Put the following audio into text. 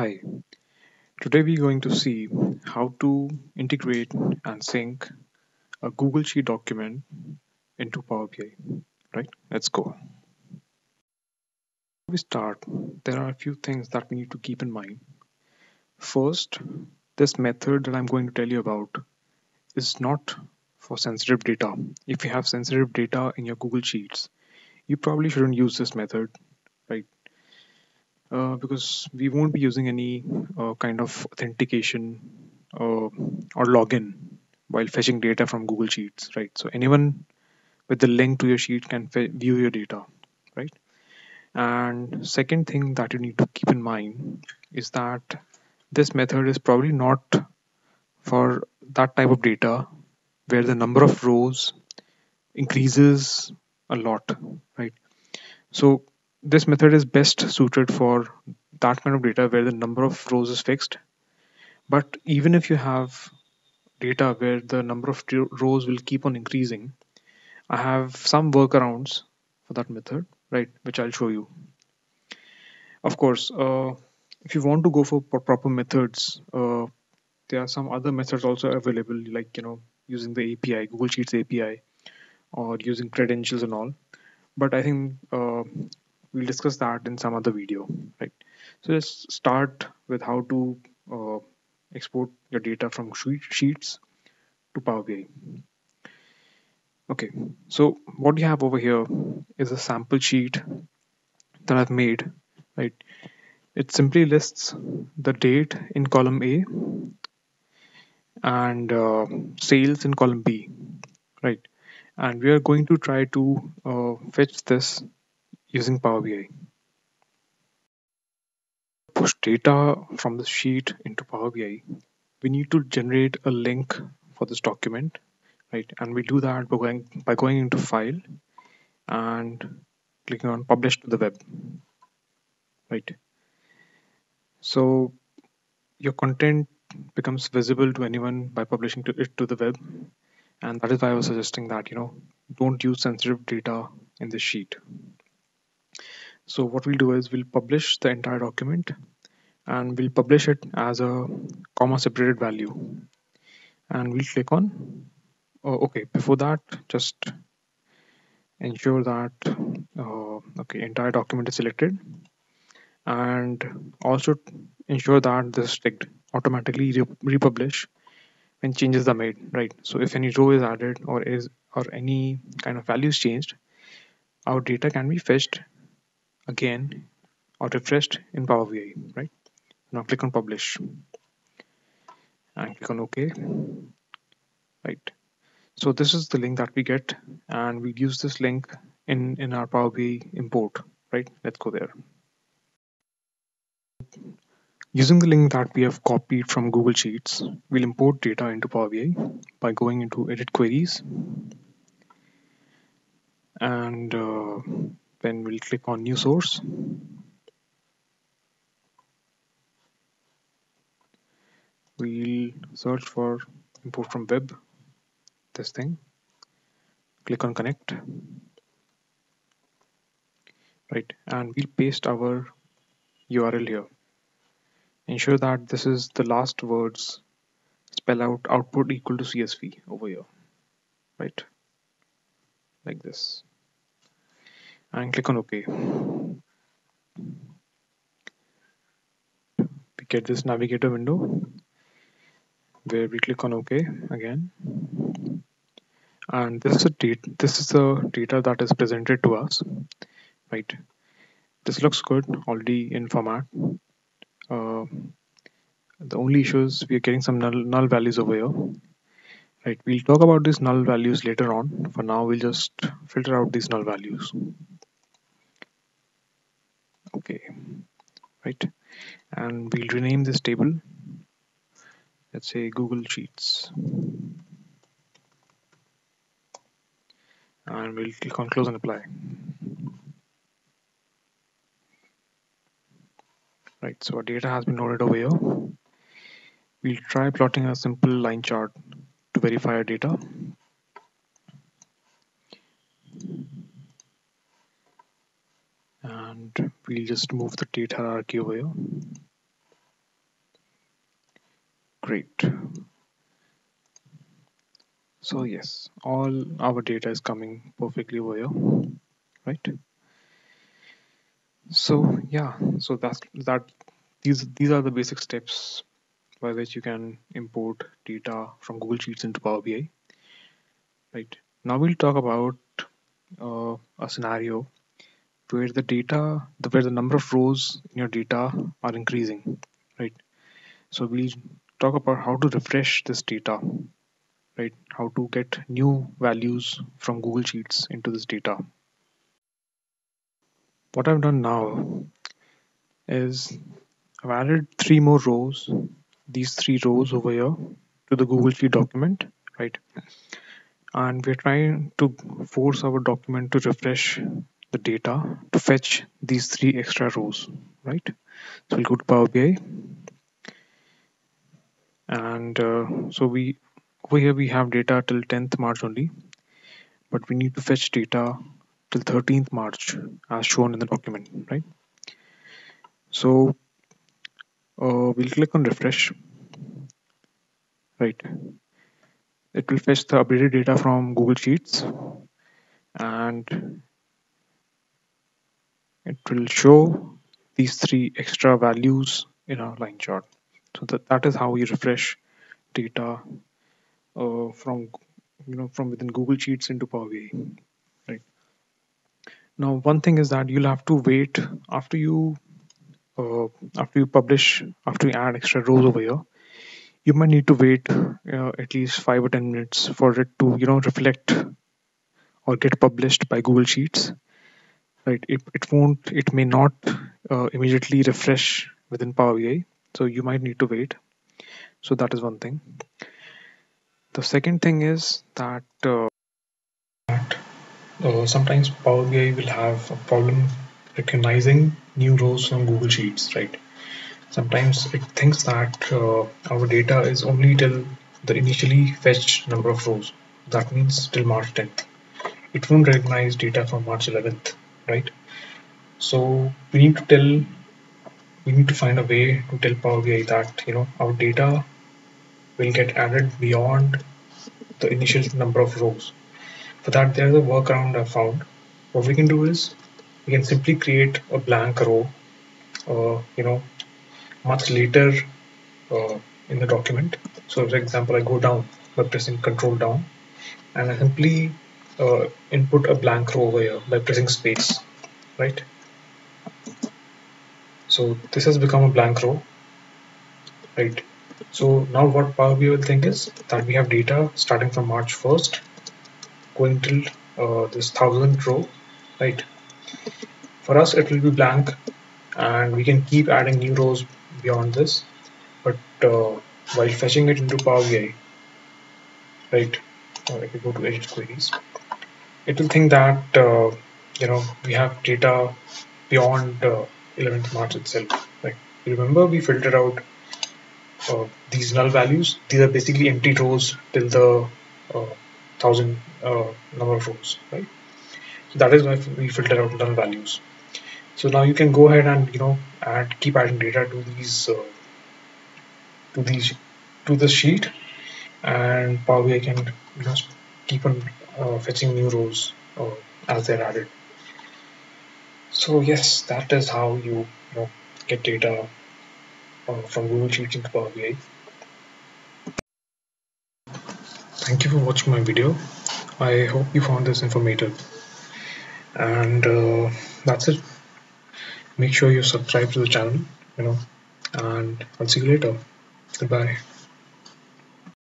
Hi, today we're going to see how to integrate and sync a Google Sheet document into Power BI. Right, let's go. Before we start, there are a few things that we need to keep in mind. First, this method that I'm going to tell you about is not for sensitive data. If you have sensitive data in your Google Sheets, you probably shouldn't use this method, right? Uh, because we won't be using any uh, kind of authentication uh, or login while fetching data from Google Sheets, right? So anyone with the link to your sheet can view your data, right? And second thing that you need to keep in mind is that this method is probably not for that type of data where the number of rows increases a lot, right? So this method is best suited for that kind of data where the number of rows is fixed. But even if you have data where the number of rows will keep on increasing, I have some workarounds for that method, right, which I'll show you. Of course, uh, if you want to go for proper methods, uh, there are some other methods also available, like you know using the API, Google Sheets API, or using credentials and all. But I think uh, we'll discuss that in some other video right? So let's start with how to uh, export your data from sheets to Power BI okay so what you have over here is a sample sheet that I've made right? It simply lists the date in column A and uh, sales in column B right? And we are going to try to uh, fetch this using Power BI. Push data from the sheet into Power BI. We need to generate a link for this document, right? And we do that by going by going into File and clicking on Publish to the web, right? So your content becomes visible to anyone by publishing to it to the web and that is why I was suggesting that you know don't use sensitive data in this sheet so what we'll do is we'll publish the entire document and we'll publish it as a comma separated value. And we'll click on oh, okay before that just ensure that uh, okay entire document is selected. And also ensure that this ticked automatically republish when changes are made right? So if any row is added or is or any kind of values changed our data can be fetched again or refreshed in Power BI, right? Now click on publish and click on OK, right? So this is the link that we get and we use this link in, in our Power BI import, right? Let's go there. Using the link that we have copied from Google Sheets, we'll import data into Power BI by going into Edit Queries and uh, then we'll click on new source. We'll search for import from web this thing. Click on connect. Right and we'll paste our URL here. Ensure that this is the last words spell out output equal to CSV over here. Right like this and click on OK. We get this navigator window where we click on OK again. And this is a. This is the data that is presented to us, right? This looks good already in format. Uh, the only issue is we are getting some null, null values over here right we'll talk about these null values later on for now we'll just filter out these null values okay. Right. And we'll rename this table. Let's say Google Sheets. And we'll click on close and apply. Right. So our data has been loaded over here. We'll try plotting a simple line chart to verify our data and we'll just move the date hierarchy over here. Great. So yes all our data is coming perfectly over here right? So yeah so that's that these these are the basic steps by which you can import data from google sheets into power bi right? Now we'll talk about uh, a scenario where the data the where the number of rows in your data are increasing right? So we'll talk about how to refresh this data right? How to get new values from google sheets into this data. What i've done now is i've added three more rows these three rows over here to the google sheet document right? And we're trying to force our document to refresh the data to fetch these three extra rows, right? So we'll go to Power BI. And uh, so we over here we have data till 10th March only, but we need to fetch data till 13th March as shown in the document, right? So uh, we'll click on refresh, right? It will fetch the updated data from Google Sheets and it will show these three extra values in our line chart. So that, that is how we refresh data uh, from you know from within Google Sheets into Power BI. Right. Now one thing is that you'll have to wait after you uh, after you publish after you add extra rows over here. You might need to wait uh, at least five or ten minutes for it to you know reflect or get published by Google Sheets right. It, it won't it may not uh, immediately refresh within power bi so you might need to wait. So that is one thing. The second thing is that uh, uh, sometimes power bi will have a problem recognizing new rows from google sheets right? Sometimes it thinks that uh, our data is only till the initially fetched number of rows. That means till march 10th it won't recognize data from march 11th right? So we need to tell we need to find a way to tell Power BI that you know our data will get added beyond the initial number of rows. For that there's a workaround I found. What we can do is we can simply create a blank row uh, you know much later uh, in the document. So for example I go down by pressing control down and I simply uh, input a blank row over here by pressing space right? So this has become a blank row right? So now what Power BI will think is that we have data starting from March 1st going till uh, this thousand row right? For us it will be blank and we can keep adding new rows beyond this but uh, while fetching it into Power BI right? If we go to edit queries it will think that uh, you know we have data beyond uh, 11th March itself. Like remember we filtered out uh, these null values? These are basically empty rows till the uh, thousand uh, number of rows right? So that is why we filter out null values. So now you can go ahead and you know add keep adding data to these uh, to these to the sheet. And Power BI can you know keep on uh, fetching new rows uh, as they're added. So yes, that is how you, you know, get data uh, from Google Sheets into Power BI. Thank you for watching my video. I hope you found this informative. And uh, that's it. Make sure you subscribe to the channel, you know, and I'll see you later. Goodbye.